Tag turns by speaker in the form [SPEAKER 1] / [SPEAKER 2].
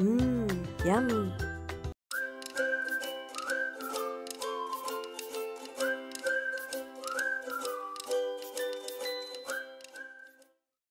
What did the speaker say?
[SPEAKER 1] Mmm, yummy.